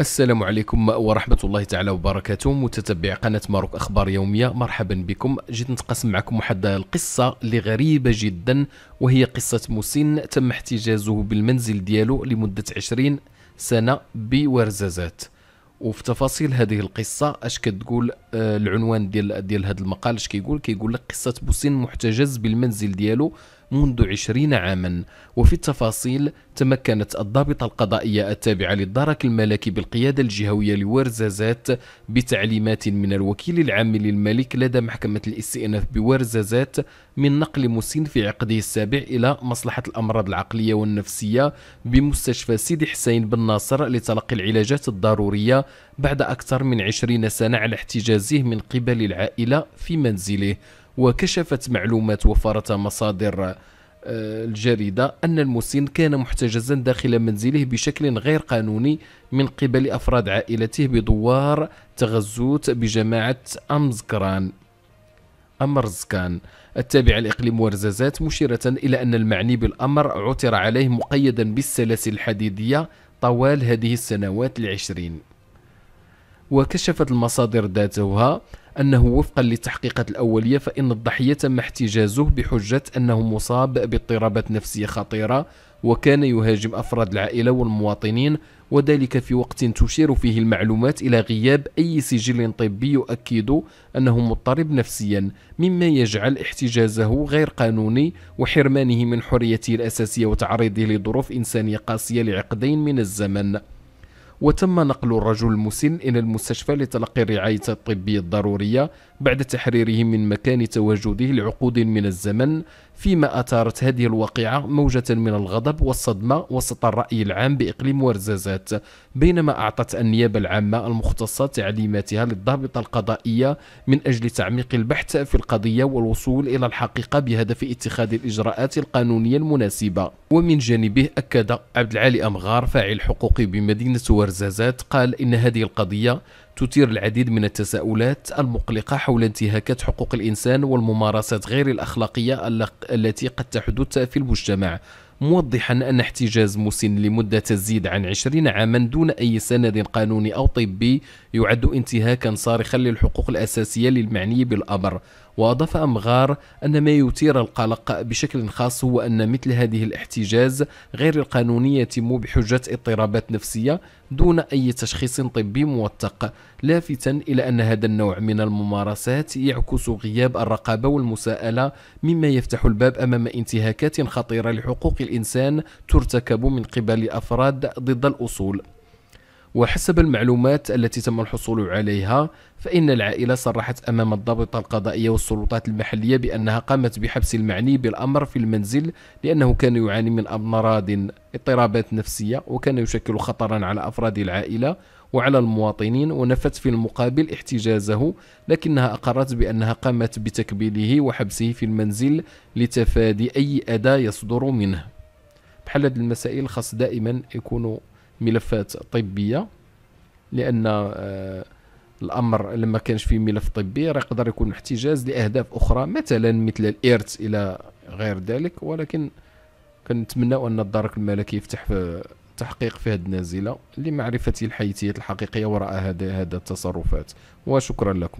السلام عليكم ورحمة الله تعالى وبركاته. متتبع قناة ماروك أخبار يومية. مرحبا بكم. جيت نتقاسم معكم واحد القصة اللي غريبة جدا وهي قصة مسن تم احتجازه بالمنزل ديالو لمدة 20 سنة بورزازات. وفي تفاصيل هذه القصة أش كتقول العنوان ديال ديال هذا المقال اش كيقول؟ كيقول لك قصة بوسين محتجز بالمنزل ديالو منذ عشرين عاما. وفي التفاصيل تمكنت الضابطة القضائية التابعة للدرك الملكي بالقيادة الجهوية لورزازات بتعليمات من الوكيل العام للملك لدى محكمة الاستئناف بورزازات من نقل مسين في عقده السابع إلى مصلحة الأمراض العقلية والنفسية بمستشفى سيدي حسين بن ناصر لتلقي العلاجات الضرورية بعد أكثر من عشرين سنة على احتجازه من قبل العائلة في منزله وكشفت معلومات وفرتها مصادر. آه، الجريدة أن المسن كان محتجزا داخل منزله بشكل غير قانوني من قبل أفراد عائلته بدوار تغزوت بجماعة أمزكران. أمرزكان التابعة لإقليم ورزازات مشيرة إلى أن المعني بالأمر عثر عليه مقيدا بالسلاسل الحديدية طوال هذه السنوات العشرين. وكشفت المصادر ذاتها أنه وفقا للتحقيقات الأولية فإن الضحية تم احتجازه بحجة أنه مصاب باضطرابات نفسية خطيرة وكان يهاجم أفراد العائلة والمواطنين وذلك في وقت تشير فيه المعلومات إلى غياب أي سجل طبي يؤكد أنه مضطرب نفسيا مما يجعل احتجازه غير قانوني وحرمانه من حريته الأساسية وتعريضه لظروف إنسانية قاسية لعقدين من الزمن. وتم نقل الرجل المسن إلى المستشفى لتلقي الرعاية الطبية الضرورية بعد تحريره من مكان تواجده لعقود من الزمن فيما أثارت هذه الواقعة موجة من الغضب والصدمة وسط الرأي العام بإقليم ورزازات بينما أعطت النيابة العامة المختصة تعليماتها للضابطة القضائية من أجل تعميق البحث في القضية والوصول إلى الحقيقة بهدف اتخاذ الإجراءات القانونية المناسبة. ومن جانبه أكد عبد العالي أمغار فاعل حقوقي بمدينة ورزازات قال إن هذه القضية تثير العديد من التساؤلات المقلقة حول انتهاكات حقوق الإنسان والممارسات غير الأخلاقية التي قد تحدث في المجتمع موضحا أن احتجاز مسن لمدة تزيد عن 20 عاما دون أي سند قانوني أو طبي يعد انتهاكا صارخا للحقوق الأساسية للمعني بالأمر. وأضاف أمغار أن ما يثير القلق بشكل خاص هو أن مثل هذه الاحتجاز غير القانوني يتم بحجة اضطرابات نفسية دون أي تشخيص طبي موثق لافتا إلى أن هذا النوع من الممارسات يعكس غياب الرقابة والمساءلة مما يفتح الباب أمام انتهاكات خطيرة لحقوق الإنسان ترتكب من قبل أفراد ضد الأصول. وحسب المعلومات التي تم الحصول عليها فإن العائلة صرحت أمام الضابطة القضائية والسلطات المحلية بأنها قامت بحبس المعني بالأمر في المنزل لأنه كان يعاني من أمراض اضطرابات نفسية وكان يشكل خطرا على أفراد العائلة وعلى المواطنين ونفت في المقابل احتجازه لكنها أقرت بأنها قامت بتكبيله وحبسه في المنزل لتفادي أي أذى يصدر منه. بحال المسائل خاص دائما يكونوا ملفات طبية لأن آه، الأمر لما كانش فيه ملف طبي راه يقدر يكون احتجاز لأهداف أخرى مثلا مثل الإرث إلى غير ذلك. ولكن كنتمنى أن الدرك الملكي يفتح في تحقيق في هذه النازلة لمعرفة الحيثيات الحقيقية وراء هذه التصرفات. وشكرا لكم.